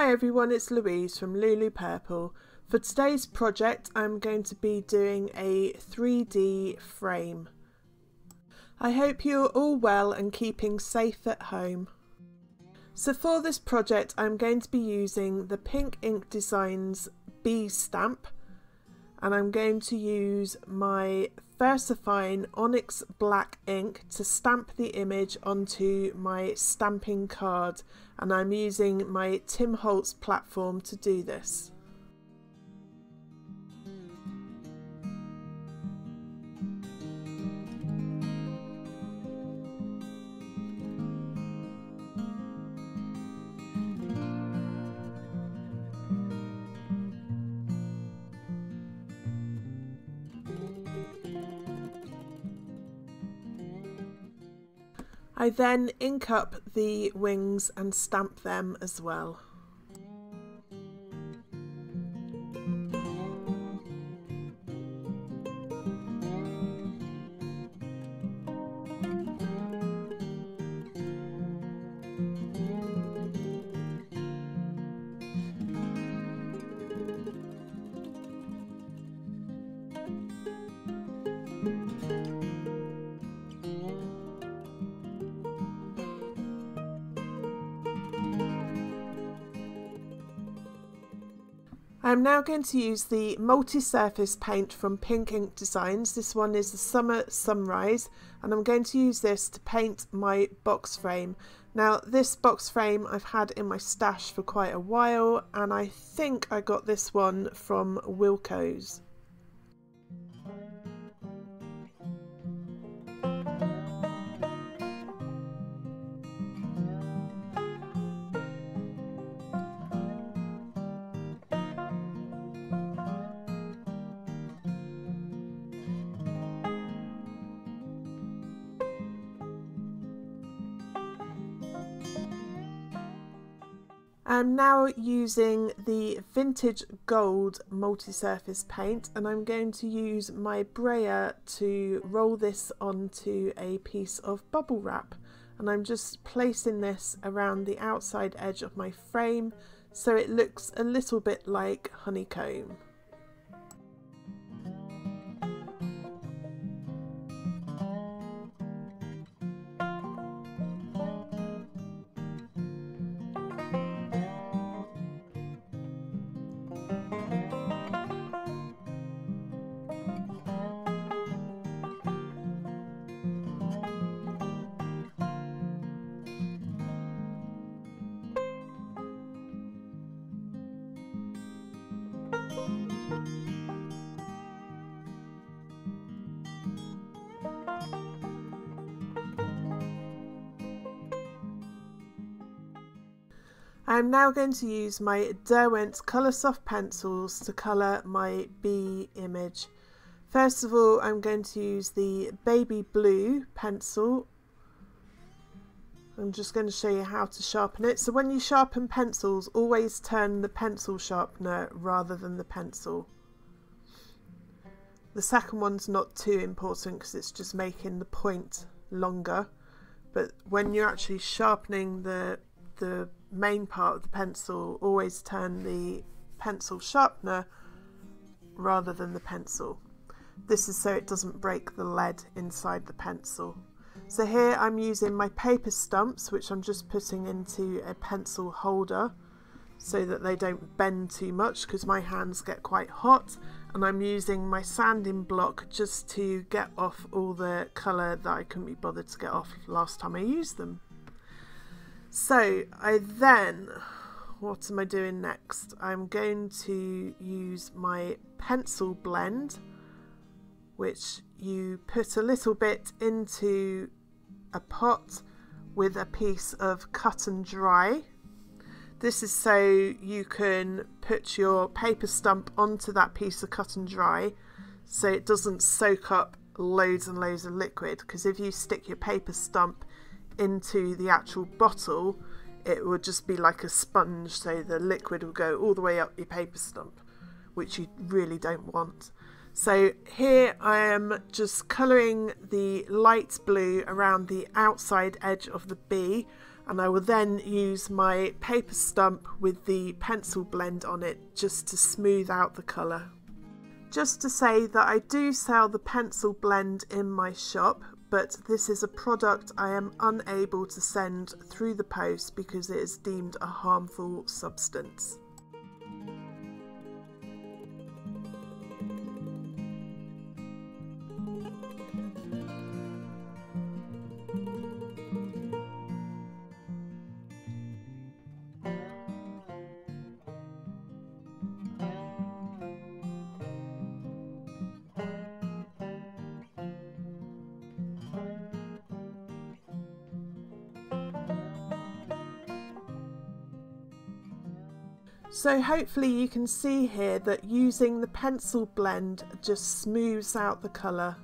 Hi everyone, it's Louise from Louloupurple. For today's project I'm going to be doing a 3D frame. I hope you're all well and keeping safe at home. So for this project I'm going to be using the Pink Ink Designs Bee stamp and I'm going to use my VersaFine Onyx Black ink to stamp the image onto my stamping card and I'm using my Tim Holtz platform to do this. I then ink up the wings and stamp them as well. I'm now going to use the multi-surface paint from Pink Ink Designs. This one is the Summer Sunrise and I'm going to use this to paint my box frame. Now this box frame I've had in my stash for quite a while and I think I got this one from Wilko's. I'm now using the Vintage Gold multi-surface paint and I'm going to use my brayer to roll this onto a piece of bubble wrap and I'm just placing this around the outside edge of my frame so it looks a little bit like honeycomb. I'm now going to use my Derwent Coloursoft pencils to colour my bee image. First of all, I'm going to use the baby blue pencil. I'm just going to show you how to sharpen it. So when you sharpen pencils, always turn the pencil sharpener rather than the pencil. The second one's not too important because it's just making the point longer. But when you're actually sharpening the the main part of the pencil, always turn the pencil sharpener rather than the pencil. This is so it doesn't break the lead inside the pencil. So here I'm using my paper stumps, which I'm just putting into a pencil holder so that they don't bend too much because my hands get quite hot and I'm using my sanding block just to get off all the colour that I couldn't be bothered to get off last time I used them. So I then, what am I doing next? I'm going to use my pencil blend, which you put a little bit into a pot with a piece of cut and dry. This is so you can put your paper stump onto that piece of cut and dry so it doesn't soak up loads and loads of liquid because if you stick your paper stump into the actual bottle, it would just be like a sponge, so the liquid will go all the way up your paper stump, which you really don't want. So here I am just colouring the light blue around the outside edge of the bee and I will then use my paper stump with the pencil blend on it just to smooth out the colour. Just to say that I do sell the pencil blend in my shop but this is a product I am unable to send through the post because it is deemed a harmful substance. So hopefully you can see here that using the pencil blend just smooths out the colour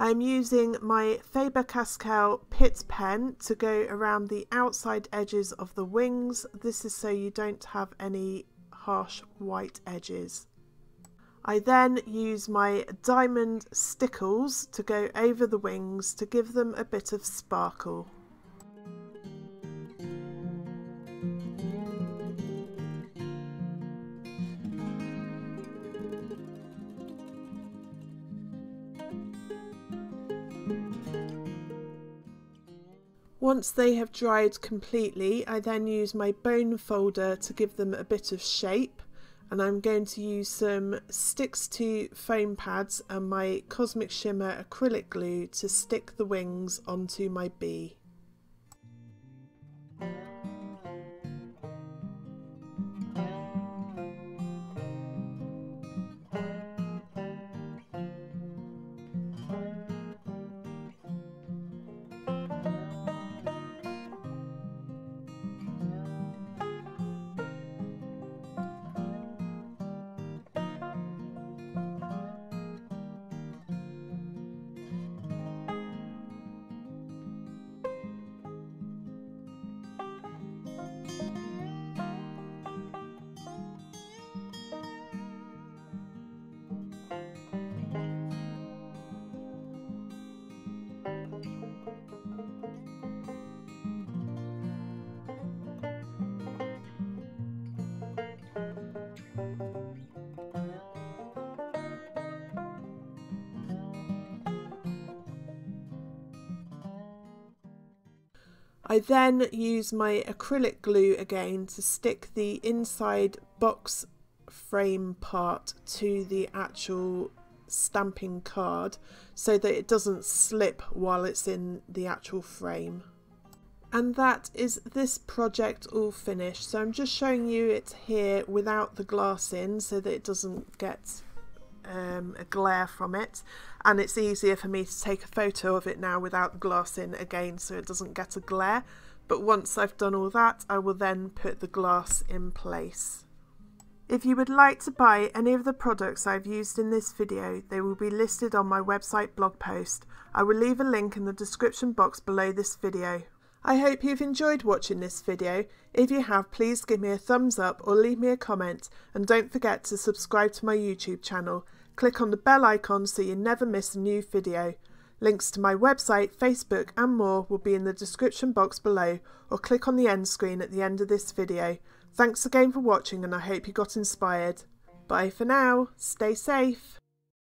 I'm using my Faber-Castell Pitt pen to go around the outside edges of the wings. This is so you don't have any harsh white edges. I then use my diamond stickles to go over the wings to give them a bit of sparkle. Once they have dried completely, I then use my bone folder to give them a bit of shape and I'm going to use some Stix2 foam pads and my Cosmic Shimmer acrylic glue to stick the wings onto my bee. I then use my acrylic glue again to stick the inside box frame part to the actual stamping card so that it doesn't slip while it's in the actual frame. And that is this project all finished. So I'm just showing you it here without the glass in so that it doesn't get um, a glare from it. And it's easier for me to take a photo of it now without the glass in again so it doesn't get a glare. But once I've done all that, I will then put the glass in place. If you would like to buy any of the products I've used in this video, they will be listed on my website blog post. I will leave a link in the description box below this video. I hope you've enjoyed watching this video. If you have, please give me a thumbs up or leave me a comment and don't forget to subscribe to my YouTube channel. Click on the bell icon so you never miss a new video. Links to my website, Facebook and more will be in the description box below or click on the end screen at the end of this video. Thanks again for watching and I hope you got inspired. Bye for now, stay safe.